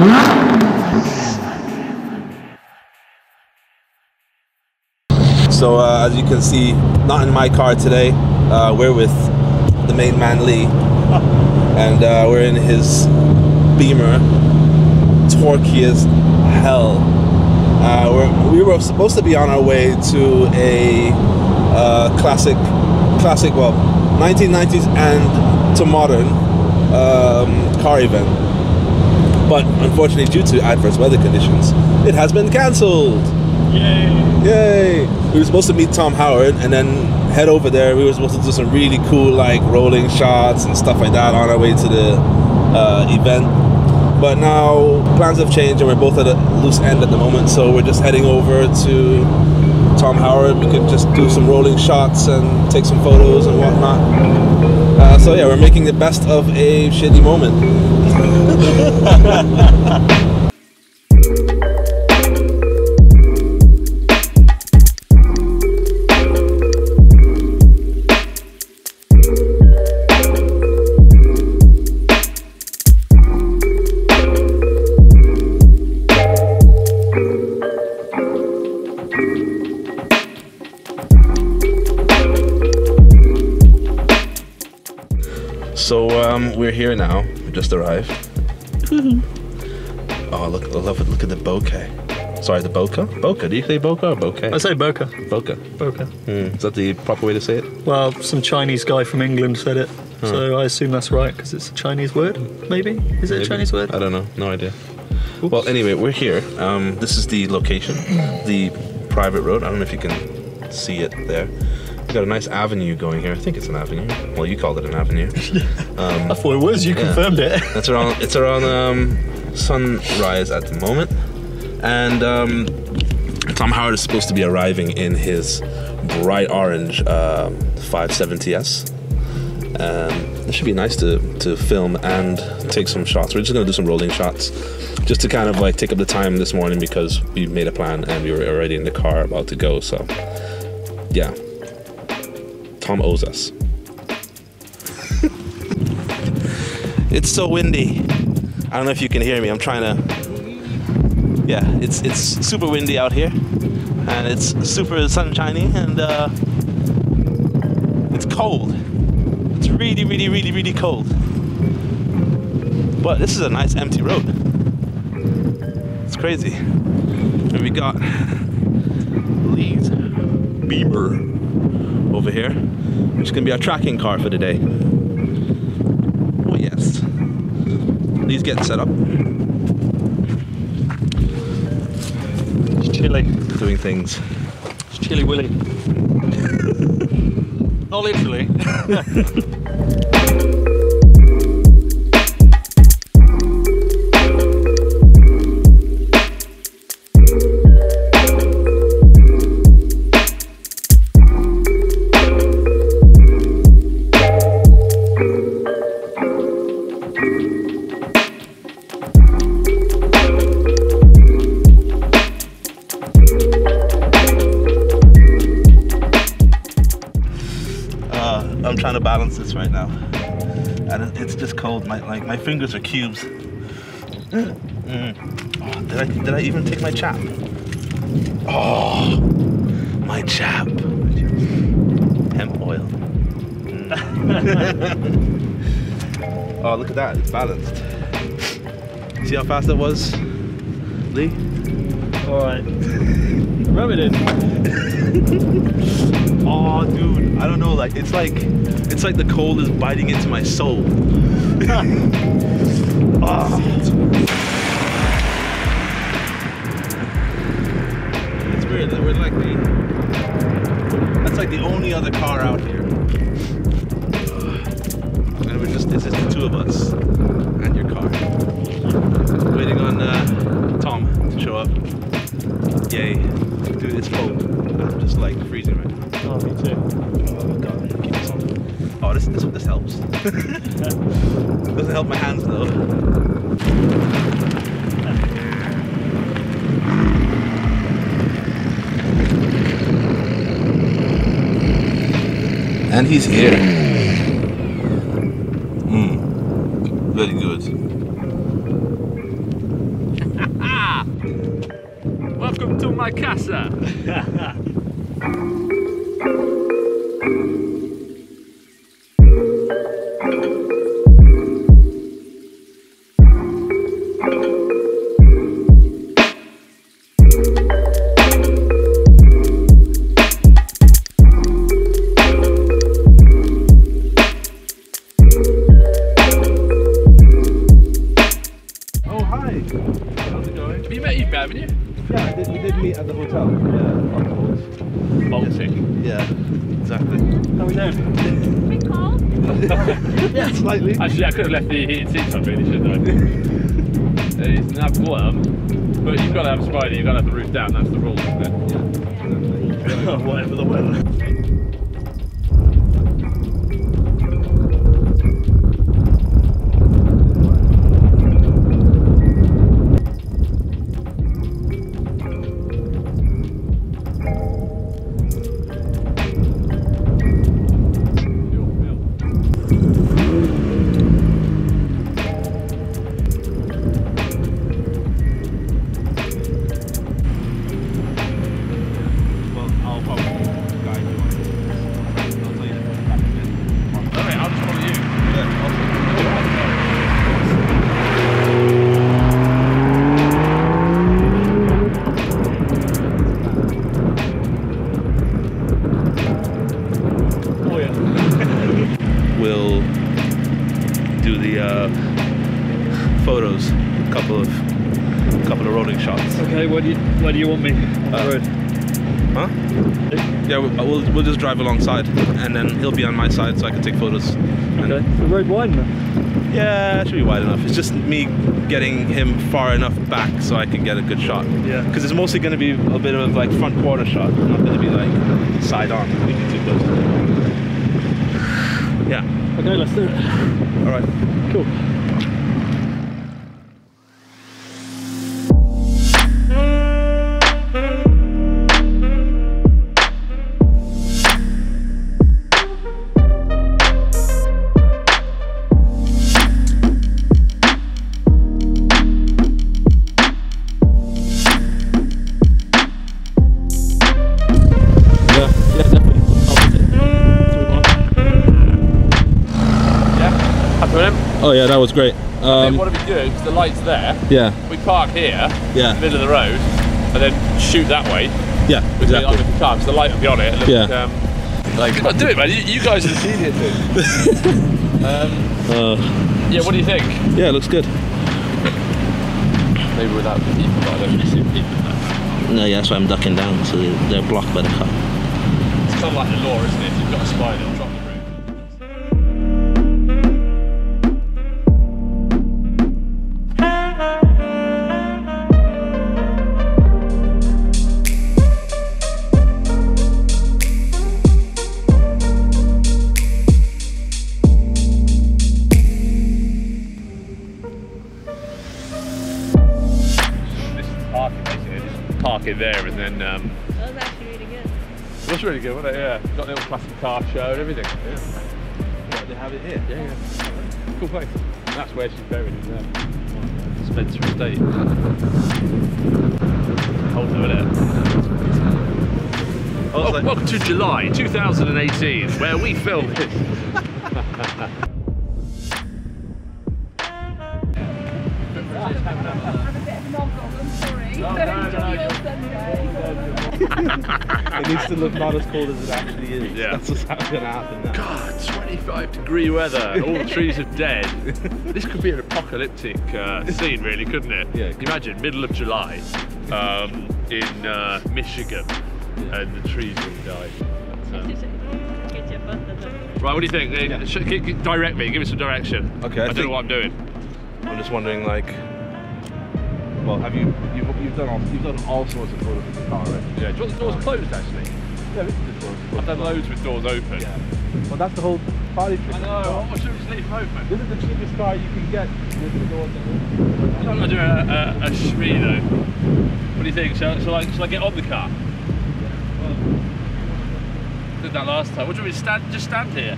So uh, as you can see, not in my car today. Uh, we're with the main man Lee, and uh, we're in his Beamer, torquey as hell. Uh, we're, we were supposed to be on our way to a uh, classic, classic, well, 1990s and to modern um, car event. But unfortunately, due to adverse weather conditions, it has been cancelled. Yay! Yay! We were supposed to meet Tom Howard and then head over there. We were supposed to do some really cool, like rolling shots and stuff like that on our way to the uh, event. But now plans have changed and we're both at a loose end at the moment, so we're just heading over to Tom Howard. We could just do some rolling shots and take some photos and whatnot. Uh, so yeah, we're making the best of a shitty moment. So um, we're here now. We just arrived. oh look! I love it. Look at the bokeh. Sorry, the bokeh. Bokeh. Do you say bokeh or bokeh? I say Boca. bokeh. Boca. Hmm. Is that the proper way to say it? Well, some Chinese guy from England said it, so I assume that's right because it's a Chinese word. Maybe is it Maybe. a Chinese word? I don't know. No idea. Well, anyway, we're here. Um, this is the location, the private road. I don't know if you can see it there. We got a nice avenue going here. I think it's an avenue. Well, you called it an avenue. I thought it was. You Yeah. confirmed it. It's around it's around um, sunrise at the moment, and um, Tom Howard is supposed to be arriving in his bright orange uh, 570s. Um, it should be nice to to film and take some shots. We're just gonna do some rolling shots, just to kind of like take up the time this morning because we made a plan and we were already in the car about to go. So, yeah, Tom owes us. It's so windy. I don't know if you can hear me. I'm trying to. Yeah, it's it's super windy out here, and it's super sunshiny, and uh, it's cold. It's really, really, really, really cold. But this is a nice empty road. It's crazy. And we got Lee's Beamer over here, which is gonna be our tracking car for the day. Oh yes. Lee's getting set up, It's chilly. doing things. It's chilly willy. Not literally. fingers are cubes. Mm. Oh, did I did I even take my chap? Oh, my chap. Hemp oil. Mm. oh, look at that! It's balanced. See how fast that was, Lee? All right. Rub it in. Oh, dude, I don't know. Like it's like it's like the cold is biting into my soul. Only other car out here. And we're just this is the two of us and your car. Waiting on uh, Tom to show up. Yay. Dude, it's cold. I'm just like freezing right now. Oh, me too. Oh god, keep this on. Oh, this this this helps. it Doesn't help my hands though. And he's here. Hmm. Very good. Welcome to my casa. Yeah, slightly. Actually, I could have left the heated seats on, really, shouldn't I? It's not warm, but you've got to have a Spidey, you've got to have the roof down, that's the rule, isn't it? Whatever the weather. Uh, photos. A couple of a couple of rolling shots. Okay, where do you where do you want me on the Uh, road? Huh? Yeah, we'll, we'll just drive alongside, and then he'll be on my side, so I can take photos. Okay. The road wide enough. Yeah, it should be wide enough. It's just me getting him far enough back so I can get a good shot. Yeah. Because it's mostly going to be a bit of like front quarter shot, not going to be like side on. We too close. Yeah. Okay, let's do it. All right. Cool. Yeah. Yeah, definitely. Oh yeah, that was great. Um, what do we do? Because the light's there, yeah. we park here, Yeah. middle of the road, and then shoot that way. Yeah. With the, Exactly. with the car, the light will be on it. Yeah. Um, like, do it, man. You, you guys are the senior too. um, Uh, yeah, what do you think? yeah, it looks good. Maybe without the people, but I don't really see people. No, yeah, that's why I'm ducking down, so they're blocked by the car. It's kind of like the law, isn't it? If you've got a spider, park it there and then um, That was actually really good. It was really good, wasn't it? Yeah. Got the little classic car show and everything. Yeah. Yeah, they have it here. Yeah, yeah. Cool place. And that's where she's buried in there. Spencer Estate. Hold over there. Oh, Wel- welcome to July 2018, where we it needs to look not as cold as it actually is. Yeah. That's what's gonna happen now. God, 25 degree weather, all the trees are dead. This could be an apocalyptic uh, scene, really, couldn't it? Yeah. Imagine middle of July um, in uh, Michigan, and the trees all died. But, Get your butt Right, what do you think? G- direct me, give me some direction. Okay, I I, don't know what I'm doing. I'm just wondering, like, well, have you you've, you've done all you've done all sorts of photos with the car, right? Yeah, do you want the doors uh, closed actually? Yeah, this is the doors. I've done loads with doors open. Yeah. Well, that's the whole party trick. I know, I should just leave them open. This is the cheapest car you can get with the doors open. I'm gonna do a, a, a shmee though. What do you think? Shall, shall, I, shall I get on the car? Did that last time. What do you stand? Just stand here.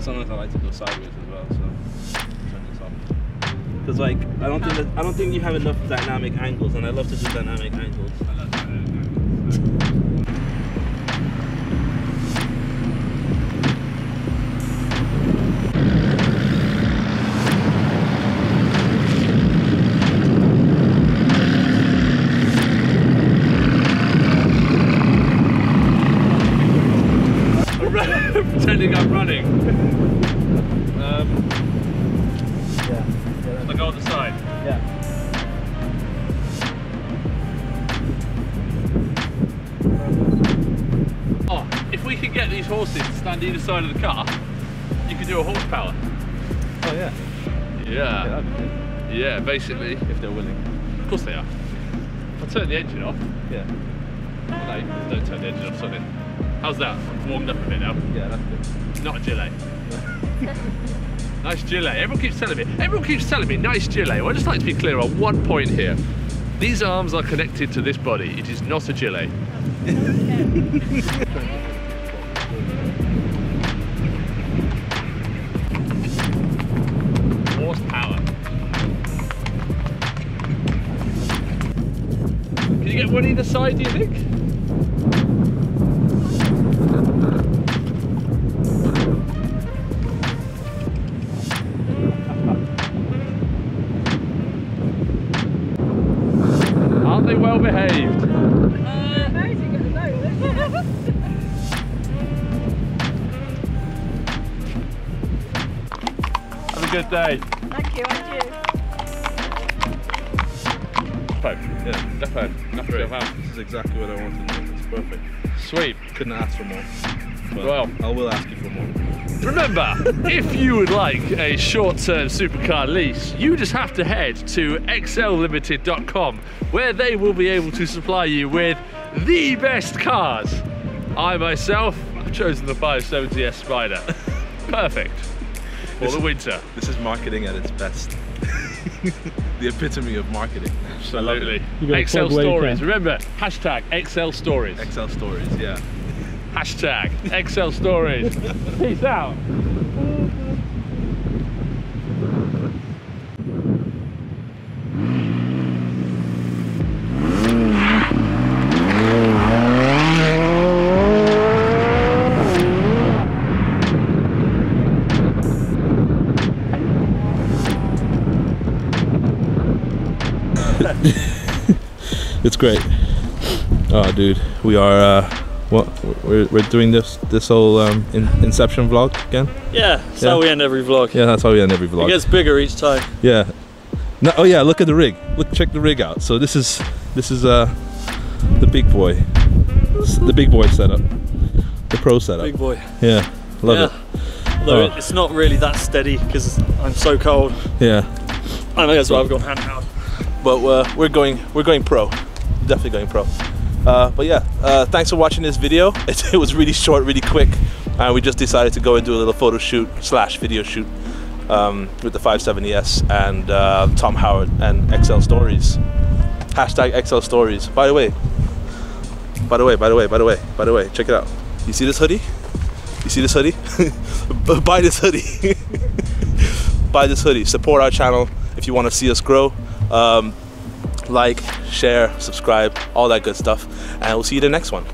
And sometimes I like to go sideways as well, so turn this off. Cause like I don't think that, I don't think you have enough dynamic angles, and I love to do dynamic angles. Pretending I'm running. Um, Yeah. I go on the side. Yeah. Oh, if we can get these horses to stand either side of the car, you can do a horsepower. Oh yeah. Yeah. good. Yeah, basically. If they're willing. Of course they are. I'll turn the engine off. Yeah. No, don't turn the engine off, sorry. How's that? Warmed up a bit now. Yeah, that's good. Not a gilet. nice gilet. Everyone keeps telling me. Everyone keeps telling me nice gilet. Well, I'd just like to be clear on one point here. These arms are connected to this body. It is not a gilet. Horsepower. Can you get one either side, do you think? Aren't they well behaved? Uh, good at the moment. Have a good day. Thank you, and you. Depot. Yeah. Depot. Nothing Great. to have. This is exactly what I wanted. Perfect. Sweet. Couldn't ask for more. Well. I will ask you for more. Remember, if you would like a short-term supercar lease, you just have to head to xllimited.com where they will be able to supply you with the best cars. I myself have chosen the 570S Spider. Perfect for This- the winter. This is marketing at its best. the epitome of marketing. Absolutely. You gotta XL plug where you Stories. can. Remember, hashtag XL Stories. XL stories, yeah. Hashtag XL Stories. Peace out. It's great. Oh, dude, we are. Uh, what we're, we're doing this this whole um, in, Inception vlog again. Yeah, that's Yeah. how we end every vlog. Yeah, that's how we end every vlog. It gets bigger each time. Yeah. No, oh yeah, look at the rig. Look, check the rig out. So this is this is uh the big boy, the big boy setup, the pro setup. Big boy. Yeah, love yeah. Although Oh. it- it's not really that steady because I'm so cold. Yeah, I think that's why I've gone handheld. But uh, we're going we're going pro, definitely going pro. Uh, but yeah, uh, thanks for watching this video. It, it was really short, really quick, and we just decided to go and do a little photo shoot slash video shoot um, with the 570s and uh, Tom Howard and XL Stories. Hashtag XL Stories. By the way, by the way, by the way, by the way, by the way, check it out. You see this hoodie? You see this hoodie? Buy this hoodie. Buy this hoodie. Support our channel if you want to see us grow. Um, like, share, subscribe, all that good stuff. And we'll see you in the next one.